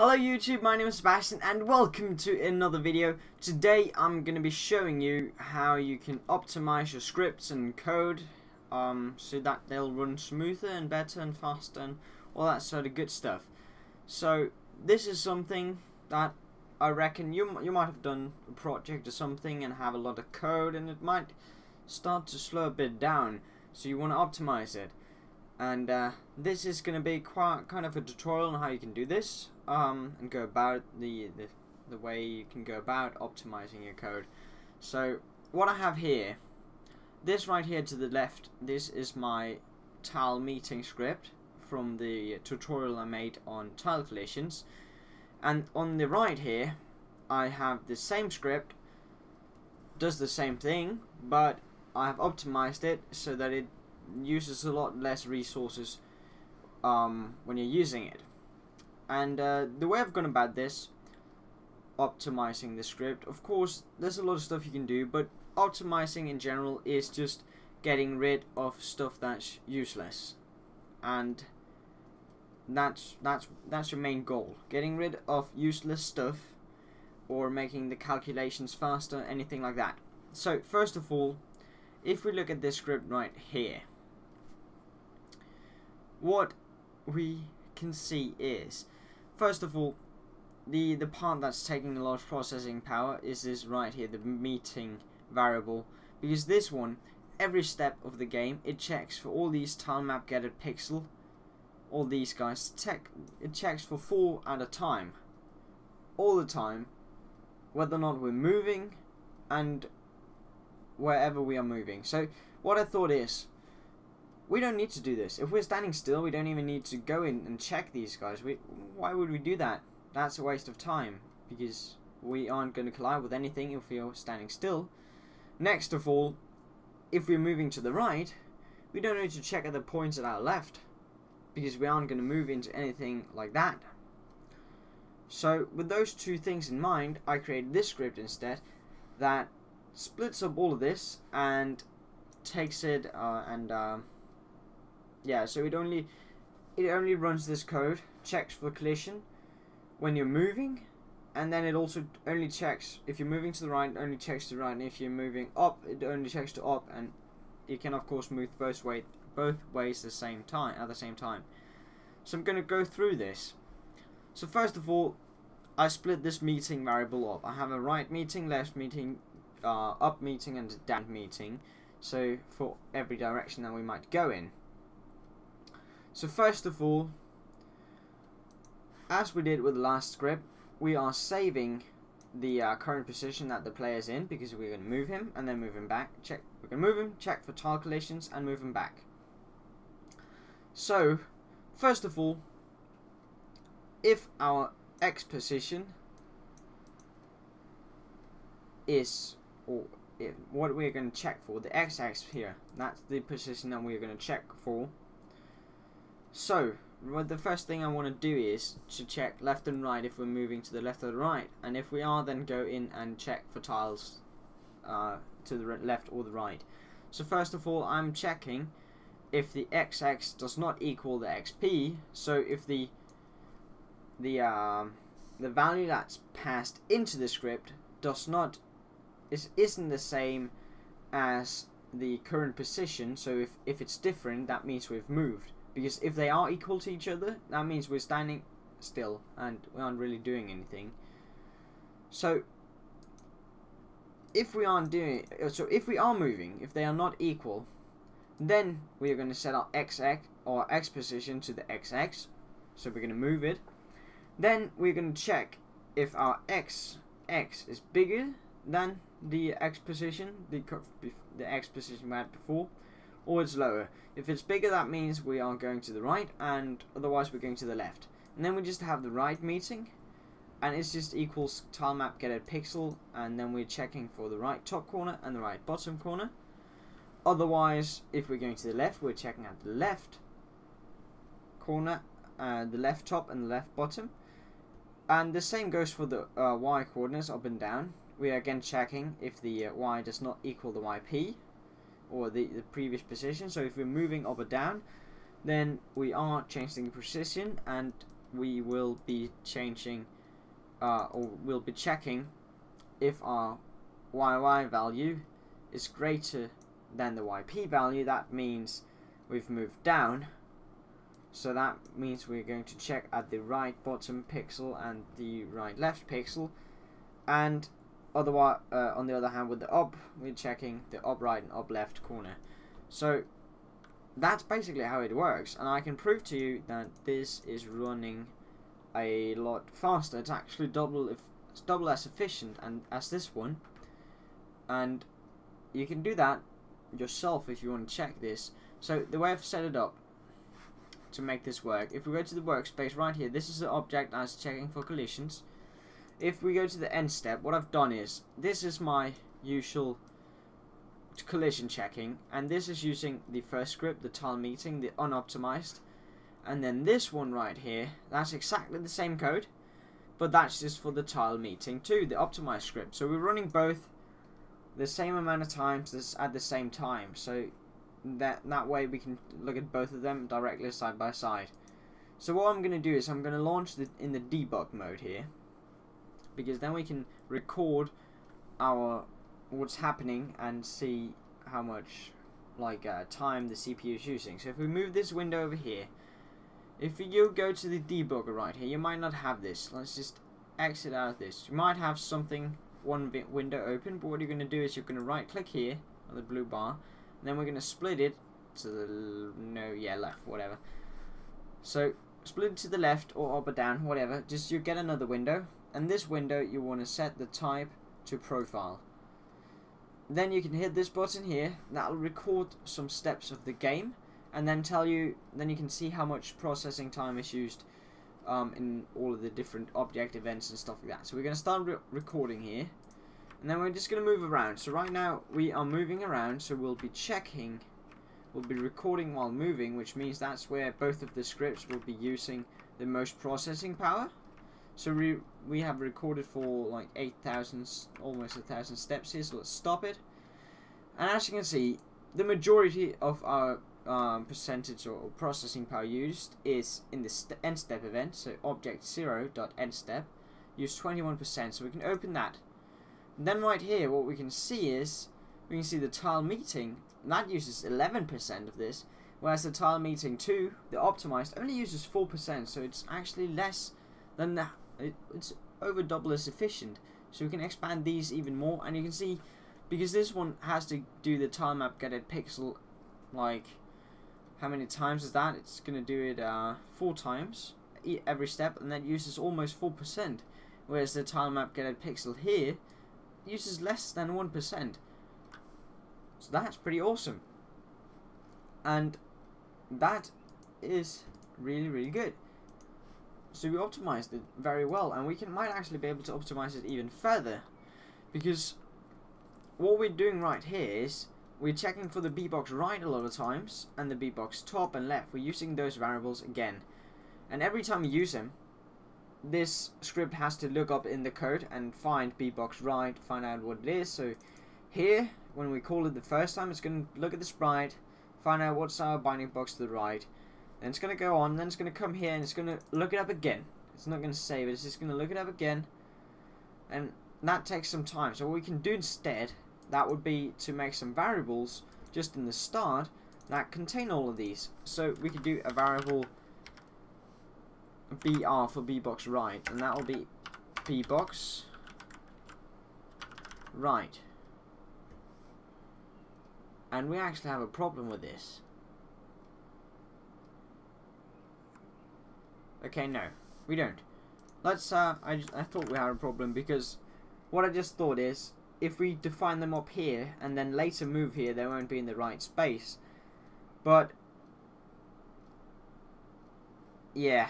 Hello YouTube, my name is Sebastian and welcome to another video. Today I'm going to be showing you how you can optimize your scripts and code um, so that they'll run smoother and better and faster and all that sort of good stuff. So this is something that I reckon you, you might have done a project or something and have a lot of code and it might start to slow a bit down so you want to optimize it and uh, this is going to be quite kind of a tutorial on how you can do this um, and go about the, the the way you can go about optimizing your code so what I have here this right here to the left this is my tile meeting script from the tutorial I made on tile collisions and on the right here I have the same script does the same thing but I have optimized it so that it uses a lot less resources um, when you're using it. And uh, the way I've gone about this, optimizing the script, of course, there's a lot of stuff you can do, but optimizing in general is just getting rid of stuff that's useless. And that's that's that's your main goal. Getting rid of useless stuff or making the calculations faster, anything like that. So first of all, if we look at this script right here, what we can see is, first of all, the, the part that's taking a lot of processing power is this right here, the meeting variable, because this one, every step of the game, it checks for all these tile map get at pixel, all these guys, tech, it checks for four at a time, all the time, whether or not we're moving, and wherever we are moving. So what I thought is, we don't need to do this. If we're standing still, we don't even need to go in and check these guys. We, why would we do that? That's a waste of time, because we aren't going to collide with anything if we are standing still. Next of all, if we're moving to the right, we don't need to check at the points at our left, because we aren't going to move into anything like that. So, with those two things in mind, I created this script instead, that splits up all of this and takes it uh, and uh, yeah so it only it only runs this code checks for collision when you're moving and then it also only checks if you're moving to the right only checks to the right and if you're moving up it only checks to up and you can of course move both way both ways the same time at the same time. So I'm going to go through this. So first of all I split this meeting variable up. I have a right meeting left meeting uh, up meeting and down meeting. So for every direction that we might go in so first of all as we did with the last script we are saving the uh, current position that the player's in because we're going to move him and then move him back check we're going to move him check for tile collisions and move him back so first of all if our X position is or it, what we're going to check for, the x-axis here, that's the position that we're going to check for. So, what the first thing I want to do is to check left and right if we're moving to the left or the right, and if we are, then go in and check for tiles uh, to the left or the right. So first of all, I'm checking if the x-axis does not equal the xp. So if the the um, the value that's passed into the script does not is isn't the same as the current position so if, if it's different that means we've moved because if they are equal to each other that means we're standing still and we aren't really doing anything. So if we aren't doing uh, so if we are moving if they are not equal then we are going to set our xx or x position to the xx so we're going to move it. Then we're going to check if our x x is bigger than the X position, the, the X position we had before, or it's lower. If it's bigger, that means we are going to the right, and otherwise we're going to the left. And then we just have the right meeting, and it's just equals tile map get a pixel, and then we're checking for the right top corner and the right bottom corner. Otherwise, if we're going to the left, we're checking at the left corner, uh, the left top and the left bottom. And the same goes for the uh, y coordinates up and down we are again checking if the uh, y does not equal the yp or the, the previous position. So if we're moving up or down then we are changing the position and we will be changing uh, or we'll be checking if our YY value is greater than the YP value. That means we've moved down. So that means we're going to check at the right bottom pixel and the right left pixel. And otherwise uh, on the other hand with the up we're checking the up right and up left corner. So that's basically how it works and I can prove to you that this is running a lot faster. It's actually double if double as efficient and as this one and you can do that yourself if you want to check this. So the way I've set it up to make this work if we go to the workspace right here this is the object as checking for collisions if we go to the end step what I've done is this is my usual collision checking and this is using the first script the tile meeting the unoptimized and then this one right here that's exactly the same code but that's just for the tile meeting too the optimized script. So we're running both the same amount of times at the same time so that that way we can look at both of them directly side by side. So what I'm going to do is I'm going to launch the in the debug mode here because then we can record our what's happening and see how much like uh, time the CPU is using. So if we move this window over here, if you go to the debugger right here, you might not have this. Let's just exit out of this. You might have something, one window open, but what you're going to do is you're going to right click here on the blue bar, and then we're going to split it to the, no, yeah, left, whatever. So split it to the left or up or down, whatever. Just you get another window, and this window you want to set the type to profile. Then you can hit this button here, that'll record some steps of the game, and then tell you, then you can see how much processing time is used um, in all of the different object events and stuff like that. So we're going to start re recording here, and then we're just going to move around. So right now we are moving around, so we'll be checking, we'll be recording while moving, which means that's where both of the scripts will be using the most processing power. So we we have recorded for like 8,000, almost a thousand steps here. So let's stop it. And as you can see, the majority of our um, percentage or processing power used is in the st end step event. So object zero dot end step use 21%. So we can open that. And then right here, what we can see is we can see the tile meeting that uses 11% of this, whereas the tile meeting 2, the optimized, only uses 4%. So it's actually less than the it, it's over double as efficient. So we can expand these even more, and you can see, because this one has to do the get a pixel, like, how many times is that? It's going to do it uh, four times every step, and that uses almost 4%, whereas the get a pixel here uses less than 1%. So that's pretty awesome. And that is really, really good. So we optimized it very well, and we can might actually be able to optimize it even further, because what we're doing right here is we're checking for the B-box right a lot of times, and the B-box top and left. We're using those variables again, and every time we use them, this script has to look up in the code and find B-box right, find out what it is. So here, when we call it the first time, it's going to look at the sprite, find out what's our bounding box to the right, then it's going to go on, then it's going to come here and it's going to look it up again. It's not going to save it, it's just going to look it up again. And that takes some time. So what we can do instead, that would be to make some variables just in the start that contain all of these. So we could do a variable BR for bbox right, and that will be bbox right. And we actually have a problem with this. Okay, no. We don't. Let's, uh, I, I thought we had a problem because what I just thought is, if we define them up here and then later move here, they won't be in the right space. But, yeah,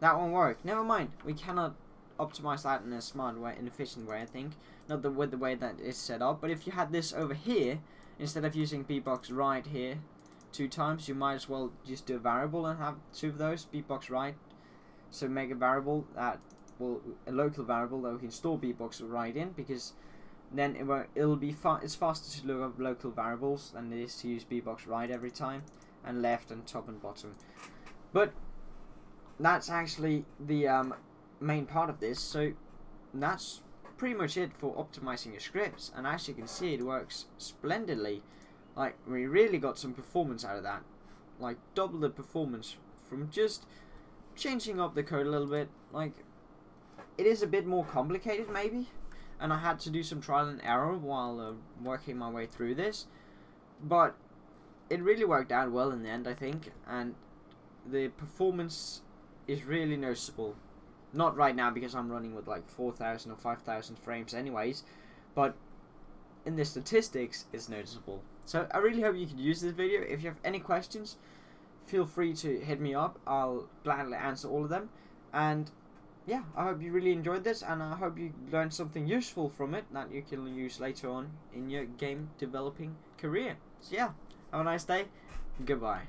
that won't work. Never mind. We cannot optimize that in a smart way, an efficient way, I think. Not the, with the way that it's set up. But if you had this over here, instead of using B-Box right here, two times, you might as well just do a variable and have two of those, bbox right. So make a variable that will a local variable that we can store bbox right in because then it will it'll be fa it's faster to look up local variables than it is to use bbox right every time and left and top and bottom. But that's actually the um, main part of this. So that's pretty much it for optimizing your scripts. And as you can see, it works splendidly. Like we really got some performance out of that. Like double the performance from just changing up the code a little bit. Like it is a bit more complicated maybe. And I had to do some trial and error while uh, working my way through this. But it really worked out well in the end I think. And the performance is really noticeable. Not right now because I'm running with like 4000 or 5000 frames anyways. But in the statistics it's noticeable so I really hope you could use this video if you have any questions feel free to hit me up I'll gladly answer all of them and yeah, I hope you really enjoyed this, and I hope you learned something useful from it that you can use later on in your game developing career. So yeah, have a nice day. Goodbye.